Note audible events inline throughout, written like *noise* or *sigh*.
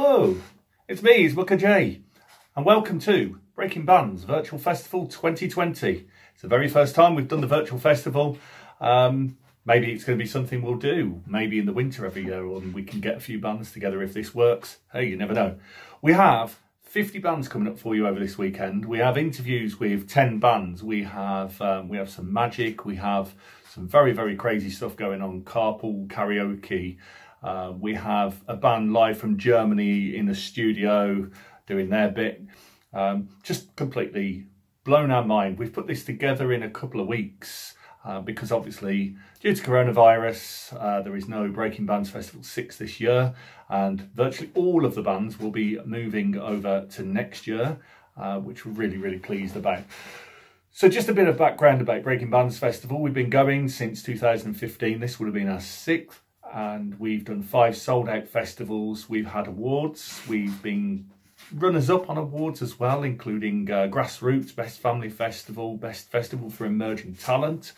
Hello, it's me, it's Booker J, and welcome to Breaking Bands Virtual Festival 2020. It's the very first time we've done the virtual festival. Um, maybe it's going to be something we'll do, maybe in the winter every year, and we can get a few bands together if this works. Hey, you never know. We have 50 bands coming up for you over this weekend. We have interviews with 10 bands. We have um, we have some magic. We have some very very crazy stuff going on. Carpool karaoke. Uh, we have a band live from Germany in the studio doing their bit. Um, just completely blown our mind. We've put this together in a couple of weeks uh, because obviously due to coronavirus, uh, there is no Breaking Bands Festival 6 this year and virtually all of the bands will be moving over to next year, uh, which we're really, really pleased about. So just a bit of background about Breaking Bands Festival. We've been going since 2015. This would have been our sixth and we've done five sold out festivals. We've had awards. We've been runners up on awards as well, including uh, Grassroots, Best Family Festival, Best Festival for Emerging Talent.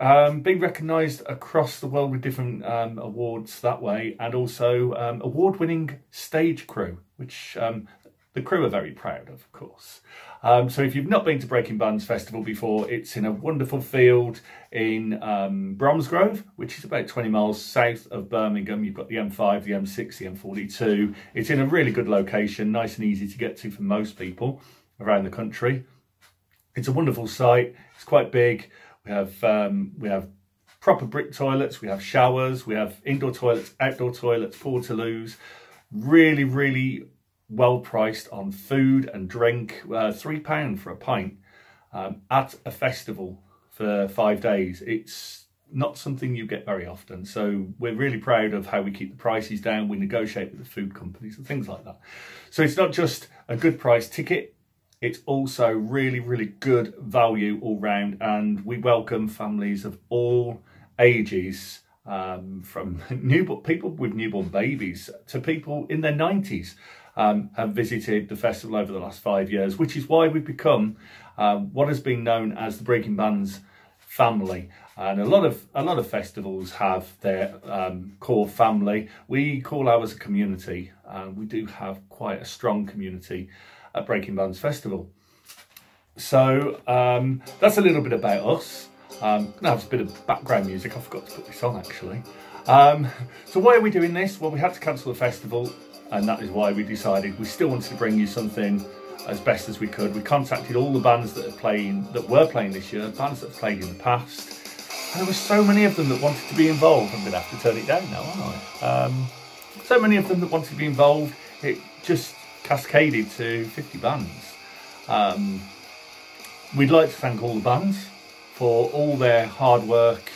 Um, being recognised across the world with different um, awards that way, and also um, award winning stage crew, which um, the crew are very proud of, of course. Um, so if you've not been to Breaking Bands Festival before, it's in a wonderful field in um, Bromsgrove, which is about 20 miles south of Birmingham. You've got the M5, the M6, the M42. It's in a really good location, nice and easy to get to for most people around the country. It's a wonderful site. It's quite big. We have um, we have proper brick toilets. We have showers. We have indoor toilets, outdoor toilets, portaloos. Really, really well priced on food and drink. Uh, three pound for a pint um, at a festival for five days. It's not something you get very often. So we're really proud of how we keep the prices down. We negotiate with the food companies and things like that. So it's not just a good price ticket. It's also really, really good value all round. And we welcome families of all ages um, from *laughs* newborn people with newborn babies to people in their 90s um, have visited the festival over the last five years, which is why we've become uh, what has been known as the Breaking Bands family. And a lot of a lot of festivals have their um, core family. We call ours a community, and we do have quite a strong community at Breaking Bands Festival. So um, that's a little bit about us. Um, gonna have a bit of background music. I forgot to put this on actually. Um, so why are we doing this? Well, we had to cancel the festival and that is why we decided we still wanted to bring you something as best as we could. We contacted all the bands that are playing that were playing this year, bands that have played in the past, and there were so many of them that wanted to be involved. I'm going to have to turn it down now, aren't I? Um, so many of them that wanted to be involved, it just cascaded to 50 bands. Um, we'd like to thank all the bands for all their hard work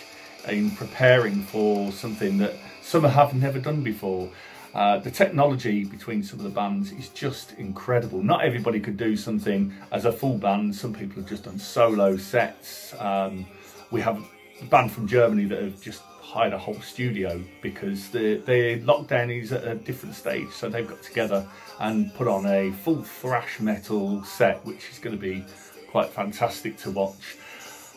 in preparing for something that some have never done before. Uh, the technology between some of the bands is just incredible. Not everybody could do something as a full band. Some people have just done solo sets. Um, we have a band from Germany that have just hired a whole studio because the, the lockdown is at a different stage. So they've got together and put on a full thrash metal set, which is going to be quite fantastic to watch.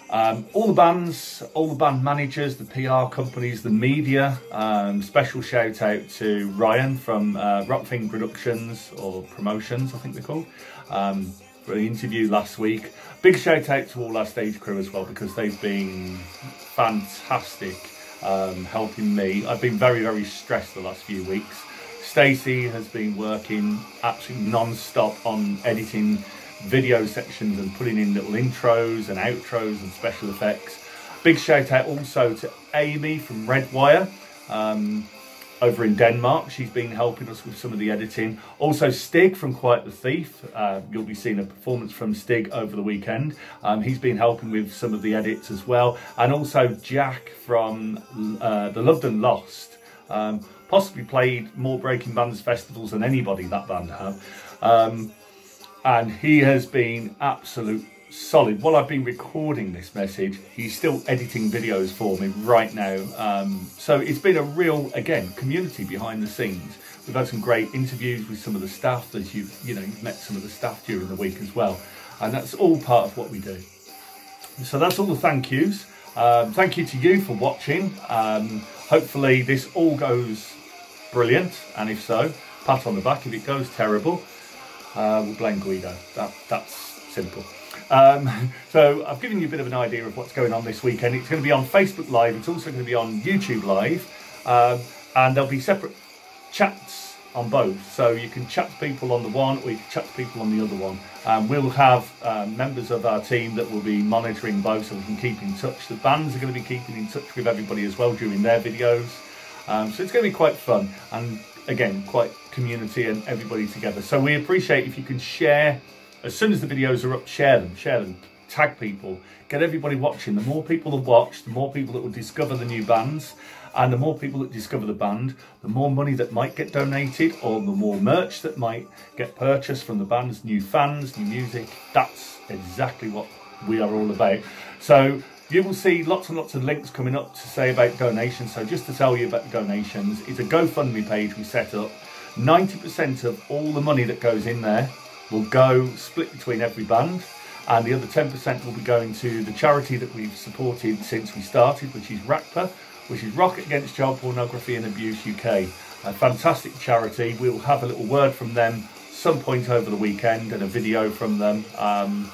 Um, all the bands, all the band managers, the PR companies, the media. Um, special shout out to Ryan from uh, Rockthing Productions or Promotions, I think they're called, um, for the interview last week. Big shout out to all our stage crew as well because they've been fantastic um, helping me. I've been very, very stressed the last few weeks. Stacey has been working absolutely non-stop on editing video sections and putting in little intros and outros and special effects. Big shout out also to Amy from Redwire um, over in Denmark. She's been helping us with some of the editing. Also Stig from Quiet the Thief. Uh, you'll be seeing a performance from Stig over the weekend. Um, he's been helping with some of the edits as well. And also Jack from uh, The Loved and Lost. Um, possibly played more Breaking Bands festivals than anybody that band have. And he has been absolute solid. While I've been recording this message, he's still editing videos for me right now. Um, so it's been a real, again, community behind the scenes. We've had some great interviews with some of the staff, as you've, you know, you've met some of the staff during the week as well. And that's all part of what we do. So that's all the thank yous. Um, thank you to you for watching. Um, hopefully this all goes brilliant. And if so, pat on the back. If it goes terrible, uh, we'll blame Guido. That, that's simple. Um, *laughs* so I've given you a bit of an idea of what's going on this weekend. It's going to be on Facebook Live. It's also going to be on YouTube Live. Um, and there'll be separate chats on both. So you can chat to people on the one or you can chat to people on the other one. Um, we'll have um, members of our team that will be monitoring both so we can keep in touch. The bands are going to be keeping in touch with everybody as well during their videos. Um, so it's going to be quite fun and again, quite community and everybody together. So we appreciate if you can share, as soon as the videos are up, share them, share them, tag people, get everybody watching. The more people that watch, the more people that will discover the new bands. And the more people that discover the band, the more money that might get donated or the more merch that might get purchased from the band's new fans, new music. That's exactly what we are all about. So you will see lots and lots of links coming up to say about donations. So just to tell you about donations, it's a GoFundMe page we set up. 90% of all the money that goes in there will go split between every band and the other 10% will be going to the charity that we've supported since we started, which is RACPA, which is Rock Against Child Pornography and Abuse UK. A fantastic charity. We'll have a little word from them some point over the weekend and a video from them. Um,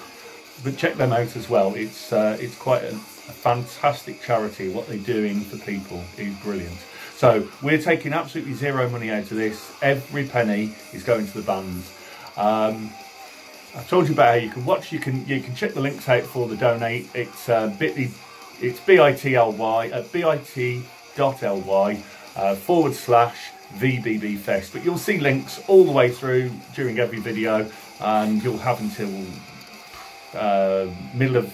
but check them out as well. It's uh, it's quite a, a, fantastic charity. What they're doing for people is brilliant. So we're taking absolutely zero money out of this. Every penny is going to the bands. Um, I've told you about how you can watch. You can you can check the links out for the donate. It's uh, bit.ly it's bit.ly at bit.ly uh, forward slash VBB Fest. But you'll see links all the way through during every video and you'll have until uh, middle of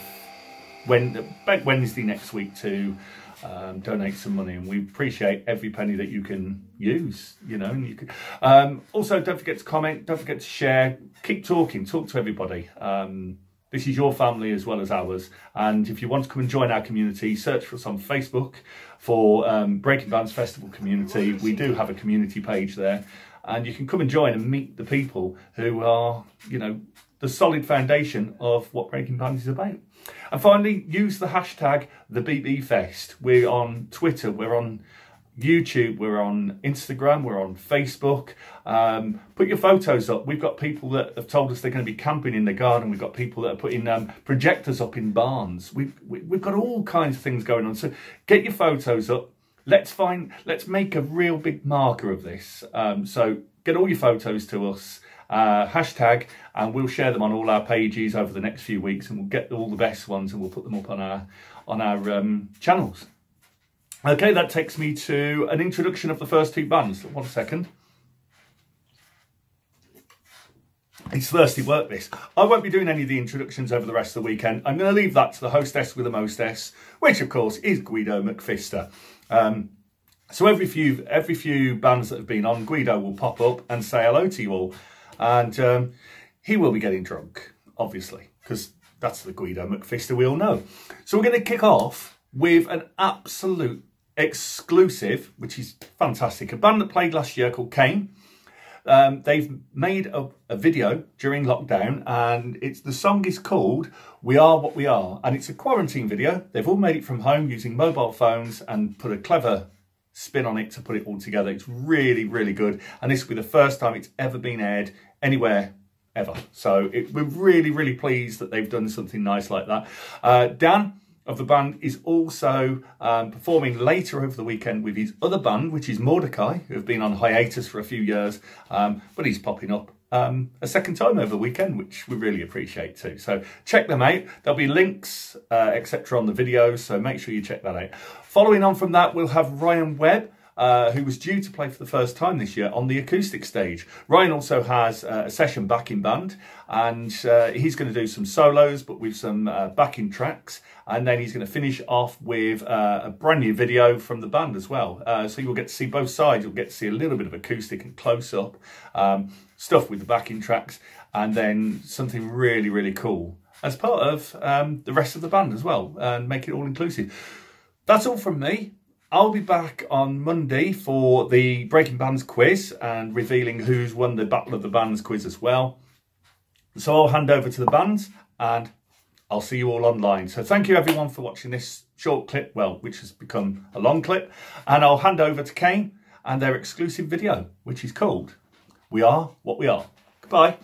when about Wednesday next week to um, donate some money and we appreciate every penny that you can use you know and you can um, also don't forget to comment don't forget to share keep talking talk to everybody um, this is your family as well as ours. And if you want to come and join our community, search for us on Facebook for um, Breaking Bands Festival Community. We do have a community page there. And you can come and join and meet the people who are, you know, the solid foundation of what Breaking Bands is about. And finally, use the hashtag the BB Fest. We're on Twitter, we're on YouTube, we're on Instagram, we're on Facebook. Um, put your photos up. We've got people that have told us they're going to be camping in the garden. We've got people that are putting um, projectors up in barns. We've, we, have we have got all kinds of things going on. So get your photos up. Let's find, let's make a real big marker of this. Um, so get all your photos to us. Uh, hashtag and we'll share them on all our pages over the next few weeks and we'll get all the best ones and we'll put them up on our on our um, channels Okay, that takes me to an introduction of the first two bands. One second. It's thirsty work, this. I won't be doing any of the introductions over the rest of the weekend. I'm going to leave that to the hostess with the mostess, which of course is Guido McPhister. Um, so every few every few bands that have been on, Guido will pop up and say hello to you all. And um, he will be getting drunk, obviously, because that's the Guido McPhister we all know. So we're going to kick off with an absolute exclusive, which is fantastic. A band that played last year called Caine. Um, they've made a, a, video during lockdown and it's the song is called We Are What We Are and it's a quarantine video. They've all made it from home using mobile phones and put a clever spin on it to put it all together. It's really, really good. And this will be the first time it's ever been aired anywhere ever. So it, we're really, really pleased that they've done something nice like that. Uh, Dan, of the band is also um, performing later over the weekend with his other band, which is Mordecai, who have been on hiatus for a few years, um, but he's popping up um, a second time over the weekend, which we really appreciate too. So check them out. There'll be links, uh, etc. on the videos, so make sure you check that out. Following on from that, we'll have Ryan Webb, uh, who was due to play for the first time this year on the acoustic stage. Ryan also has uh, a session backing band and uh, he's going to do some solos but with some uh, backing tracks and then he's going to finish off with uh, a brand new video from the band as well. so you'll get to see both sides. You'll get to see a little bit of acoustic and close up um, stuff with the backing tracks and then something really, really cool as part of um, the rest of the band as well and make it all inclusive. That's all from me. I'll be back on Monday for the Breaking Bands quiz and revealing who's won the Battle of the Bands quiz as well. So I'll hand over to the bands and I'll see you all online. So thank you everyone for watching this short clip, well, which has become a long clip. And I'll hand over to Caine and their exclusive video, which is called we are what we are. Goodbye.